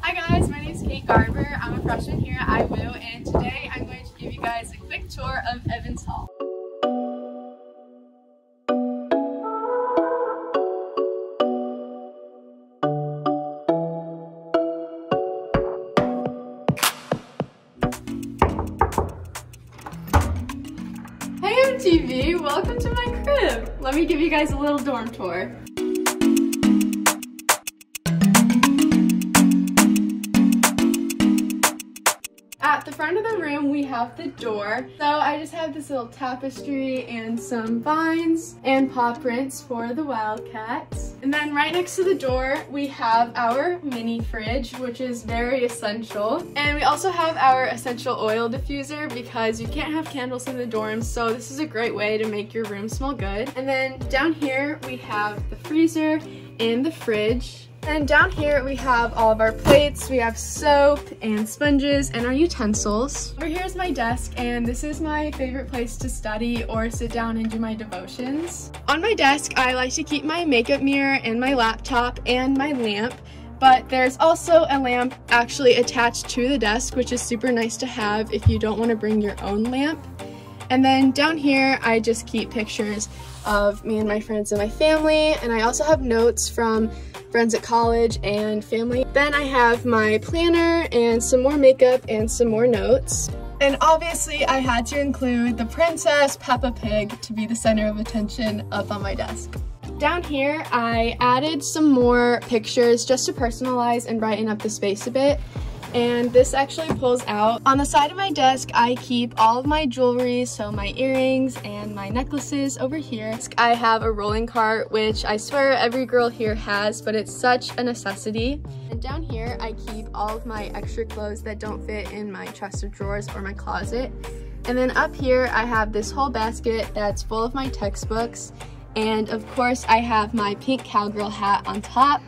Hi guys, my name is Cate Garber. I'm a freshman here at IWU and today I'm going to give you guys a quick tour of Evans Hall. Hey MTV, welcome to my crib. Let me give you guys a little dorm tour. Front of the room, we have the door. So I just have this little tapestry and some vines and paw prints for the wildcats. And then right next to the door, we have our mini fridge, which is very essential. And we also have our essential oil diffuser because you can't have candles in the dorms, so this is a great way to make your room smell good. And then down here, we have the freezer and the fridge. And down here we have all of our plates, we have soap and sponges and our utensils. Over here is my desk and this is my favorite place to study or sit down and do my devotions. On my desk I like to keep my makeup mirror and my laptop and my lamp but there's also a lamp actually attached to the desk which is super nice to have if you don't want to bring your own lamp. And then down here, I just keep pictures of me and my friends and my family. And I also have notes from friends at college and family. Then I have my planner and some more makeup and some more notes. And obviously I had to include the Princess Peppa Pig to be the center of attention up on my desk. Down here, I added some more pictures just to personalize and brighten up the space a bit and this actually pulls out. On the side of my desk, I keep all of my jewelry, so my earrings and my necklaces over here. I have a rolling cart, which I swear every girl here has, but it's such a necessity. And down here, I keep all of my extra clothes that don't fit in my chest of drawers or my closet. And then up here, I have this whole basket that's full of my textbooks. And of course, I have my pink cowgirl hat on top.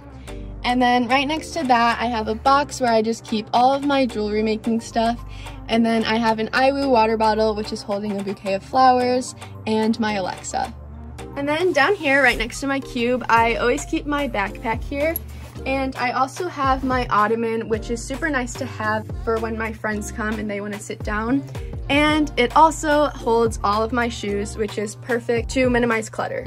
And then right next to that, I have a box where I just keep all of my jewelry making stuff. And then I have an IWU water bottle, which is holding a bouquet of flowers, and my Alexa. And then down here, right next to my cube, I always keep my backpack here. And I also have my ottoman, which is super nice to have for when my friends come and they want to sit down. And it also holds all of my shoes, which is perfect to minimize clutter.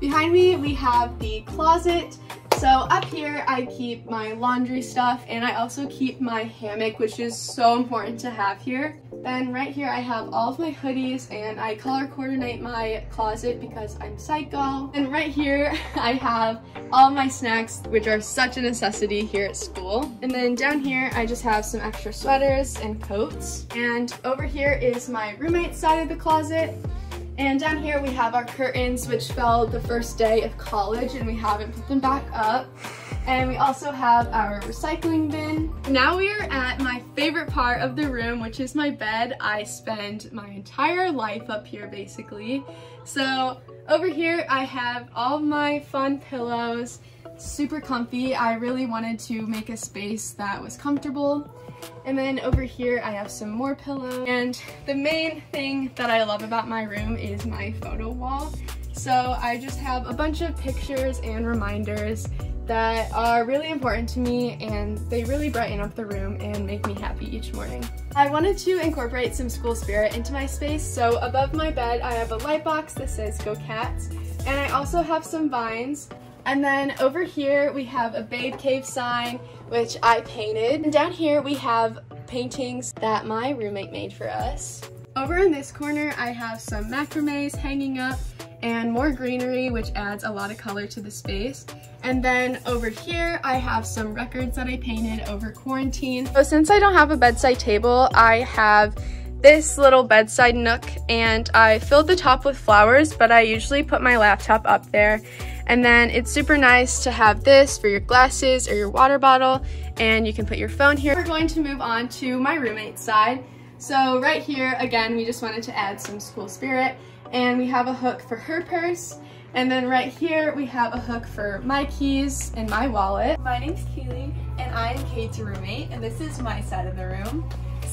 Behind me, we have the closet, so up here, I keep my laundry stuff and I also keep my hammock, which is so important to have here. Then right here, I have all of my hoodies and I color coordinate my closet because I'm psycho. And right here, I have all my snacks, which are such a necessity here at school. And then down here, I just have some extra sweaters and coats. And over here is my roommate's side of the closet. And down here we have our curtains, which fell the first day of college and we haven't put them back up. And we also have our recycling bin. Now we are at my favorite part of the room, which is my bed. I spend my entire life up here basically. So over here I have all my fun pillows, super comfy. I really wanted to make a space that was comfortable. And then over here I have some more pillows. And the main thing that I love about my room is my photo wall. So I just have a bunch of pictures and reminders that are really important to me and they really brighten up the room and make me happy each morning. I wanted to incorporate some school spirit into my space, so above my bed I have a light box that says Go Cats, and I also have some vines. And then over here we have a Babe Cave sign, which I painted. And down here we have paintings that my roommate made for us. Over in this corner I have some macrames hanging up and more greenery, which adds a lot of color to the space. And then over here, I have some records that I painted over quarantine. So since I don't have a bedside table, I have this little bedside nook and I filled the top with flowers, but I usually put my laptop up there. And then it's super nice to have this for your glasses or your water bottle, and you can put your phone here. We're going to move on to my roommate's side. So right here, again, we just wanted to add some school spirit, and we have a hook for her purse, and then right here, we have a hook for my keys and my wallet. My name's Keely, and I'm Cate's roommate, and this is my side of the room.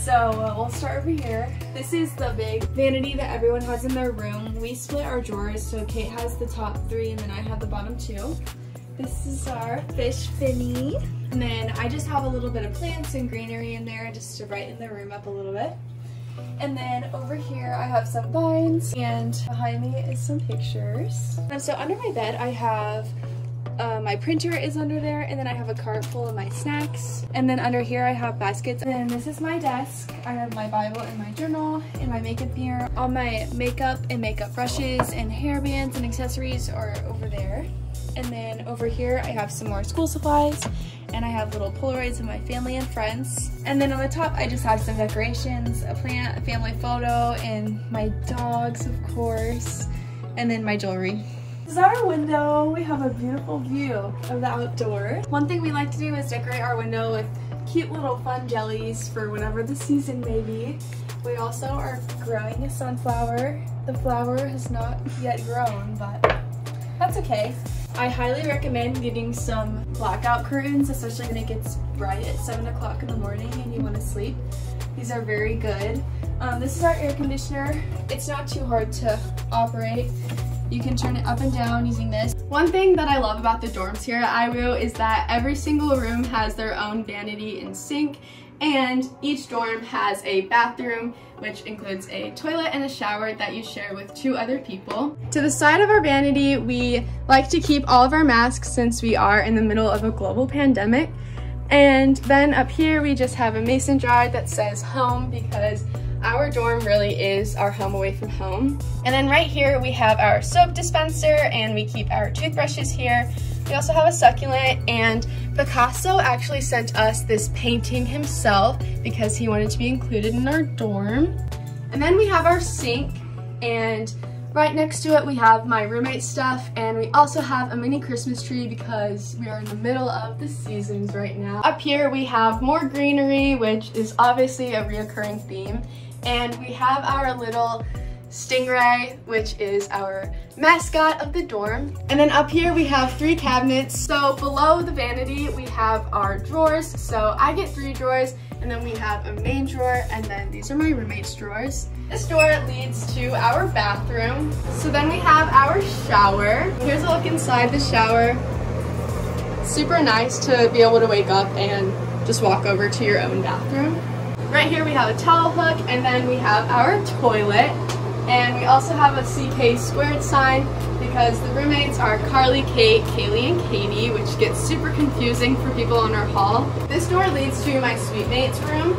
So uh, we'll start over here. This is the big vanity that everyone has in their room. We split our drawers, so Cate has the top three, and then I have the bottom two. This is our fish finny. And then I just have a little bit of plants and greenery in there just to brighten the room up a little bit. And then over here I have some vines and behind me is some pictures. And so under my bed I have uh, my printer is under there and then I have a cart full of my snacks. And then under here I have baskets. And then this is my desk. I have my Bible and my journal and my makeup mirror. All my makeup and makeup brushes and hair bands and accessories are over there. And then over here I have some more school supplies and I have little Polaroids of my family and friends. And then on the top, I just have some decorations, a plant, a family photo, and my dogs, of course, and then my jewelry. This is our window. We have a beautiful view of the outdoors. One thing we like to do is decorate our window with cute little fun jellies for whatever the season may be. We also are growing a sunflower. The flower has not yet grown, but that's okay. I highly recommend getting some blackout curtains, especially when it gets bright at 7 o'clock in the morning and you want to sleep. These are very good. Um, this is our air conditioner. It's not too hard to operate. You can turn it up and down using this. One thing that I love about the dorms here at IWU is that every single room has their own vanity and sink and each dorm has a bathroom which includes a toilet and a shower that you share with two other people. To the side of our vanity, we like to keep all of our masks since we are in the middle of a global pandemic. And then up here, we just have a mason jar that says home because our dorm really is our home away from home. And then right here we have our soap dispenser and we keep our toothbrushes here. We also have a succulent and Picasso actually sent us this painting himself because he wanted to be included in our dorm. And then we have our sink and right next to it we have my roommate stuff and we also have a mini Christmas tree because we are in the middle of the seasons right now. Up here we have more greenery which is obviously a reoccurring theme and we have our little Stingray, which is our mascot of the dorm. And then up here we have three cabinets. So below the vanity, we have our drawers. So I get three drawers, and then we have a main drawer, and then these are my roommate's drawers. This door leads to our bathroom. So then we have our shower. Here's a look inside the shower. Super nice to be able to wake up and just walk over to your own bathroom. Right here we have a towel hook and then we have our toilet. And we also have a CK squared sign because the roommates are Carly, Cate, Kaylee, and Katie, which gets super confusing for people on our hall. This door leads to my suite mate's room.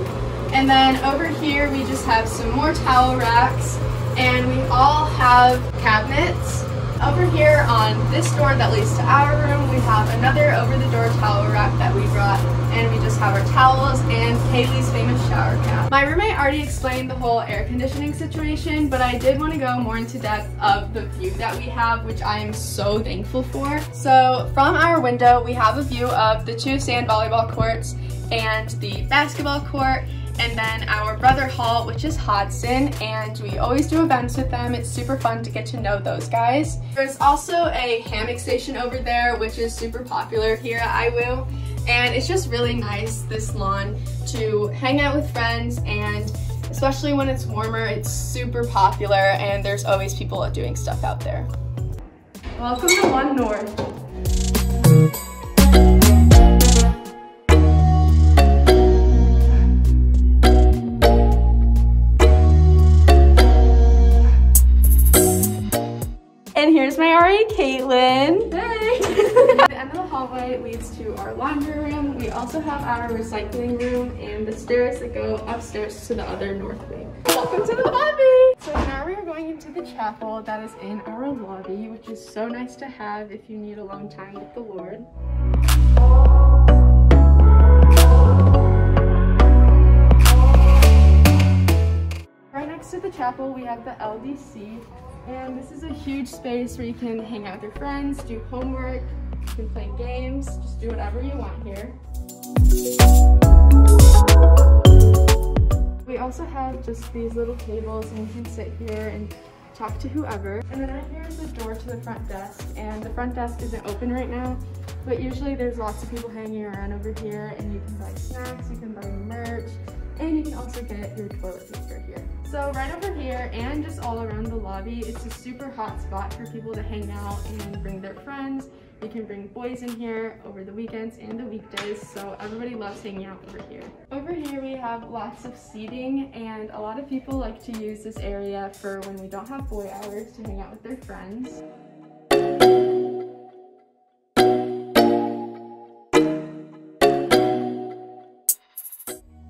And then over here we just have some more towel racks and we all have cabinets over here on this door that leads to our room, we have another over-the-door towel rack that we brought, and we just have our towels and Kaylee's famous shower cap. My roommate already explained the whole air conditioning situation, but I did want to go more into depth of the view that we have, which I am so thankful for. So from our window, we have a view of the two sand volleyball courts and the basketball court, and then our brother hall, which is Hodson, and we always do events with them. It's super fun to get to know those guys. There's also a hammock station over there, which is super popular here at IWU, and it's just really nice, this lawn, to hang out with friends, and especially when it's warmer, it's super popular, and there's always people doing stuff out there. Welcome to One North. And here's my end of the hallway leads to our laundry room. We also have our recycling room and the stairs that go upstairs to the other north wing. Welcome to the lobby. So now we are going into the chapel that is in our lobby, which is so nice to have if you need a long time with the Lord. Right next to the chapel, we have the LDC, and this is a huge space where you can hang out with your friends, do homework, you can play games, just do whatever you want here. We also have just these little tables and you can sit here and talk to whoever. And then right here is the door to the front desk and the front desk isn't open right now, but usually there's lots of people hanging around over here and you can buy snacks, you can buy merch, and you can also get your toilet paper here. So right over here and just all around the lobby, it's a super hot spot for people to hang out and bring their friends. You can bring boys in here over the weekends and the weekdays, so everybody loves hanging out over here. Over here we have lots of seating and a lot of people like to use this area for when we don't have boy hours to hang out with their friends.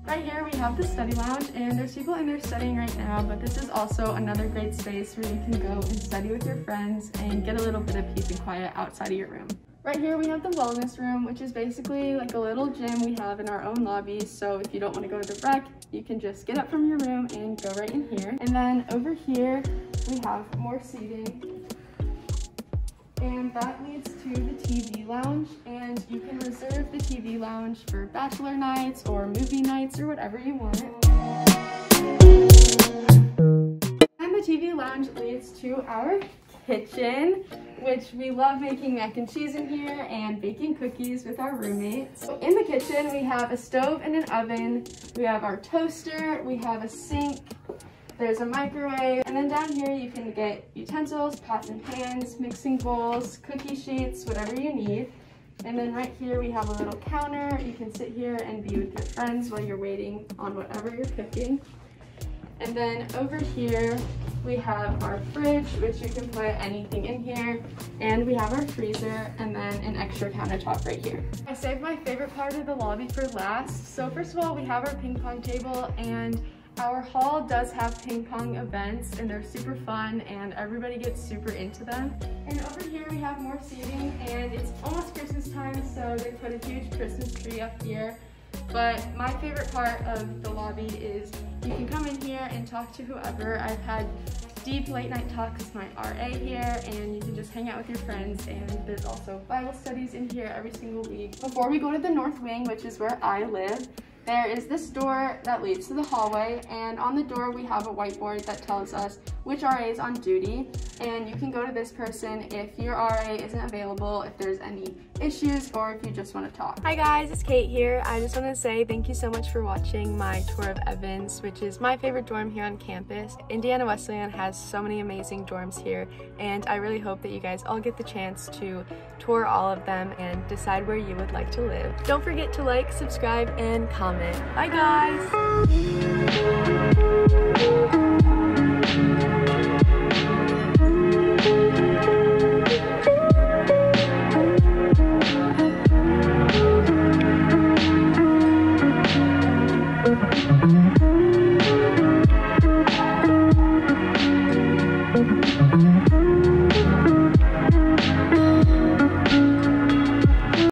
Right here we have the study lounge and there's people in there studying right now, but this is also another great space where you can go and study with your friends and get a little bit of peace and quiet outside of your room. Right here we have the wellness room, which is basically like a little gym we have in our own lobby. So if you don't want to go to the rec, you can just get up from your room and go right in here. And then over here, we have more seating. And that leads to the TV lounge. And you can reserve the TV lounge for bachelor nights or movie nights or whatever you want. And the TV lounge leads to our kitchen, which we love making mac and cheese in here and baking cookies with our roommates. So in the kitchen, we have a stove and an oven. We have our toaster, we have a sink, there's a microwave, and then down here you can get utensils, pots and pans, mixing bowls, cookie sheets, whatever you need. And then right here we have a little counter. You can sit here and be with your friends while you're waiting on whatever you're cooking. And then over here, we have our fridge, which you can put anything in here. And we have our freezer and then an extra countertop right here. I saved my favorite part of the lobby for last. So first of all, we have our ping pong table and our hall does have ping pong events and they're super fun and everybody gets super into them. And over here we have more seating and it's almost Christmas time so they put a huge Christmas tree up here. But my favorite part of the lobby is you can come in here and talk to whoever. I've had deep late night talks with my RA here and you can just hang out with your friends and there's also Bible studies in here every single week. Before we go to the north wing, which is where I live, there is this door that leads to the hallway and on the door we have a whiteboard that tells us which RA is on duty and you can go to this person if your RA isn't available, if there's any issues, or if you just want to talk. Hi guys, it's Cate here. I just want to say thank you so much for watching my tour of Evans, which is my favorite dorm here on campus. Indiana Wesleyan has so many amazing dorms here and I really hope that you guys all get the chance to tour all of them and decide where you would like to live. Don't forget to like, subscribe, and comment. Bye guys!